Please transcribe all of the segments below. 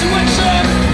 situation.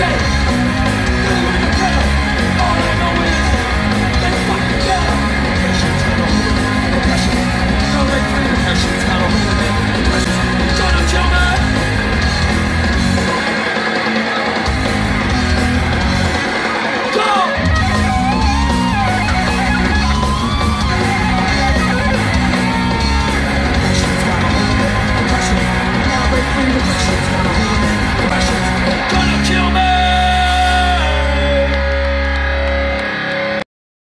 shake.